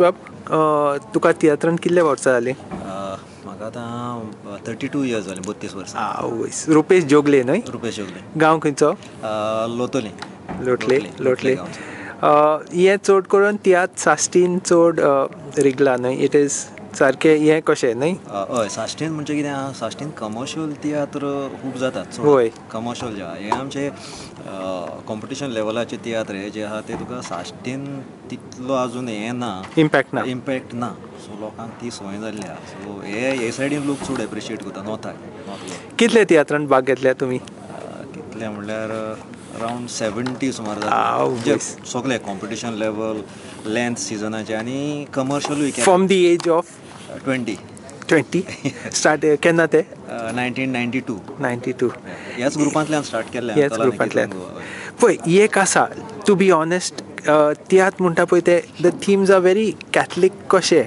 बाब अ, तुका तियात्रान कितले वर्सां जालीं? म्हाका आतां थर्टी टू इयर्स जाले बत्तीस वर्सां. आवयस रुपेश जोगले न्हय? रुपेश जोगले. गांव खंयचो? लोतोली लोटले. लोटले हें चड करून तियात्र साश्टीन चड रिगला न्हय? इट इज सारकें हें कशें न्हय हय साश्टीन म्हणजे कितें आहा साश्टीन कमर्शियल तियात्र खूब जातात होय. कमर्शियल जे आहा हे आमचे कॉम्पिटिशन लेवलाचे तियात्र हे जे आहा ते तुका साश्टीन तितलो आजून हें ना. इम्पॅक्ट ना. इम्पॅक्ट ना. सो लोकांक ती संवय जाल्ली आहा. सो हे हे सायडीन लोक चड एप्रिशिएट करता नॉर्थाक नॉर्थ कितले तियात्रान भाग घेतल्या तुमी कितले म्हणल्यार अरावंड सेवन्टी सुमार आवय. म्हणजे सगळे कॉम्पिटिशन लेवल लेंथ सिजनाचे आनी कमर्शियलूय from the age of twenty twenty start केन्ना ते? Nineteen ninety two ninety two ह्याच ग्रुपांतल्यान स्टार्ट केल्लें ह्याच ग्रुपांतल्यान पळय एक आसा टू बी ऑनेस्ट तियात्र म्हणटा पळय ते the themes are very Catholic कशें?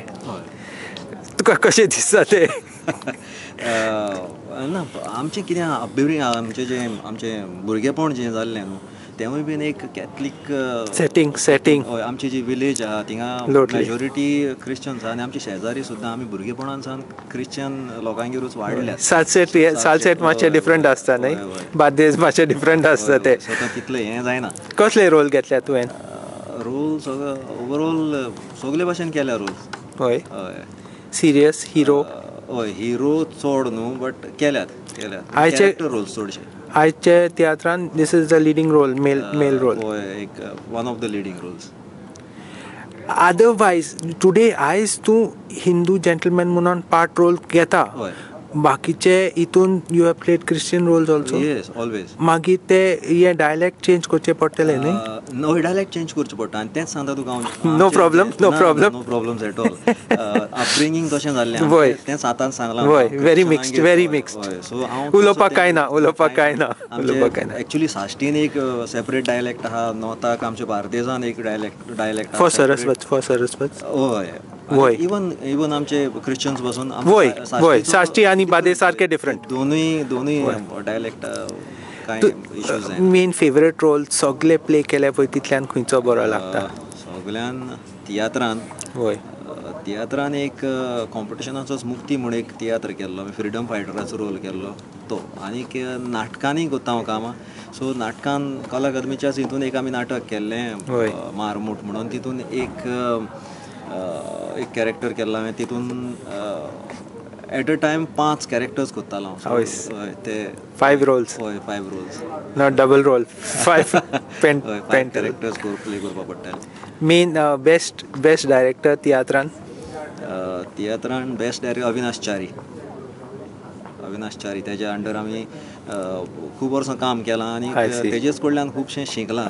तुका कशें दिसता ते? ना आमचें कितें अपब्रिंग आमचें जें आमचें भुरगेपण जें जाल्लें न्हू तेवूय बीन एक कॅथलीक सेटींग सेटींग हय आमची जी विलेज आहा थिंगा. मेजॉरिटी क्रिश्चन्स आहा आनी आमची शेजारी सुद्दां आमी भुरगेपणान सावन क्रिश्चन लोकांगेरूच वाडल्यात. सालसेट सालसेट मातशें डिफरंट आसता हय. बार्देज मातशें डिफरंट आसता ते. तितलें हें जायना. कसले रोल घेतल्या तुवें रोल सगळो ओवरऑल सगळे भाशेन केल्या रोल हय. हय. सिरियस हिरो हय हिरो चड न्हू बट केल्यात केल्यात. आयचे- रोल्स चडशे आयचे तियात्रान this is the leading role male male role हय एक one of the leading roles otherwise today आयज तूं हिंदू जेंटलमॅन म्हणून पार्ट रोल घेता. बाकीचे हितून you have played Christian roles also yes always मागीर ते हे डायलेक्ट चेंज करचे पडटले न्ही? नो डायलेक्ट चेंज करचें पडटा आनी तेंच सांगता तुका No problem, no problem. No problems at all upbringing तशें जाल्लें वय. तेंच आतां सांगलां वय, हांव very Christian mixed, आंगेर- very हय, mixed. हय. So हांव उलोवपाक कांय ना, उलोवपाक कांय ना, उलोवपाक कांय ना. एक्चुली साश्टीन एक सेपरेट डायलेक्ट आहा. नॉर्थाक आमच्या बार्देजान एक dialect dialect for Saraswat for Saraswat हय. वय. इवन इवन आमचे क्रिश्चन्सपासून वय वय साश्टी आनी बादे सारके डिफरंट दोनूय दोनूय डायलेक्ट मेन फेवरेट रोल सगळे प्ले केले पळय तितल्यान खंयचो बरो लागता. सगळ्यान तियात्रान. वय. तियात्रान एक कॉम्पिटिशनाचोच मुक्ती म्हूण एक तियात्र केल्लो. फ्रिडम फायटराचो रोल केल्लो. तो. आनीक नाटकांनी करता हांव कामां. सो नाटकान कला अकादमीच्याच हितून एक आमी नाटक केल्लें होय. मारमूट म्हणून. तितून एक एक कॅरेक्टर केल्लो हांवें तितून एट अ टायम पांच कॅरेक्टर्स करतालो हांव होय. ते फायव रोल्स हय five roles not double role five five paint characters play करपा पडटाले मेन बेस्ट बेस्ट डायरेक्टर तियात्रान तियात्रान बेस्ट डायरेक्टर अविनाश च्यारी अविनाश च्यारी तेज्या अंडर आमी खूब वर्सां काम केलां आनी. तेजेच कडल्यान खुबशें शिकलां.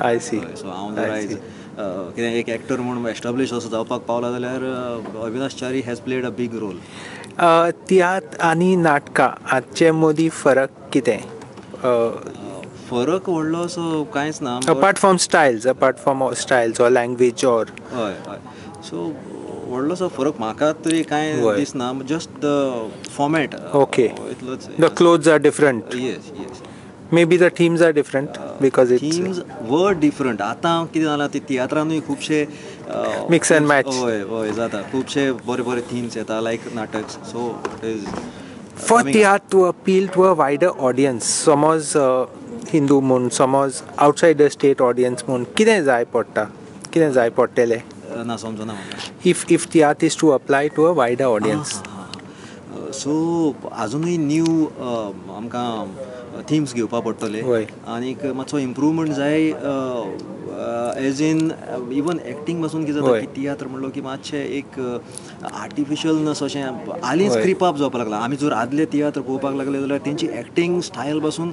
सो हांव जर I आयज कितें एक एक्टर म्हणून एस्टाब्लीश असो जावपाक पावला जाल्यार Avinash Chari has played a big role tiatr आनी नाटकां हाचे मदीं फरक कितें? फरक व्हडलो असो कांयच ना apart from styles apart from styles or language or हय हय. सो व्हडलोसो फरक म्हाका तरी कांय. दिसना जस्ट द फॉर्मॅट. इतलोच the clothes are different yes yes may be the themes are different because it's themes वर डिफरंट आतां कितें जालां ते तियात्रानूय खुबशे Mix and match. हय हय जाता. खुबशे बरे बरे थिम्स येता लायक नाटक. So it is for tiatr to appeal to a wider audience समज हिंदू म्हूण समज आउटसायड द स्टेट ऑडियन्स म्हूण कितें जाय पडटा कितें जाय पडटलें ना समजना if if tiatr is to apply to a wider audience so अजुनूय न्यू आमकां थिम्स घेवपा पडटले. आनीक मातसो इम्प्रुवमेंट जाय एज इन इवन एक्टींगपासून कितें जाता. की तियात्र म्हणलो की मातशें एक आर्टिफिशियलनस अशें हालींच वय. क्रिप अप जावपाक लागला. आमी जर आदले तियात्र पळोवपाक लागले जाल्यार तेंची एक्टींग स्टायलपासून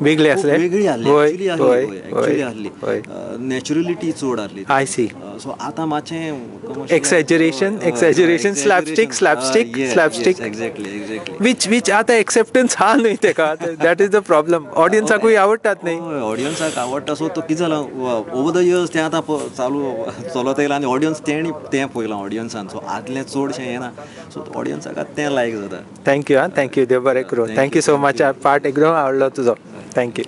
वेगळी आसले? वेगळी वय, आहली वय. नॅचरलिटी चड आहली आय सी सो आतां मातशें Exaggeration, exaggeration, slapstick, slapstick, slapstick. Exactly exactly which which आतां एक्सेप्टन्स हा न्हय तेका दॅट इज द प्रॉब्लम ऑडियन्साकूय आवडटात हय. ऑडियन्साक आवडटा सो तो कितें जाला ओवर द इयर्स तें आतां चालू चलत येयलां आनी ऑडियन्स तेणी तें पळयलां ऑडियन्सान सो आदलें चडशें हें ना सो ऑडियन्साक आतां तें लायक जाता थँक्यू आं थँक्यू देव बरें करूं थँक्यू सो मच पार्ट एकदम आवडलो तुजो थँक्यू